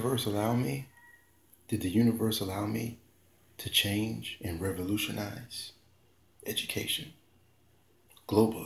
universe allow me? Did the universe allow me to change and revolutionize education globally?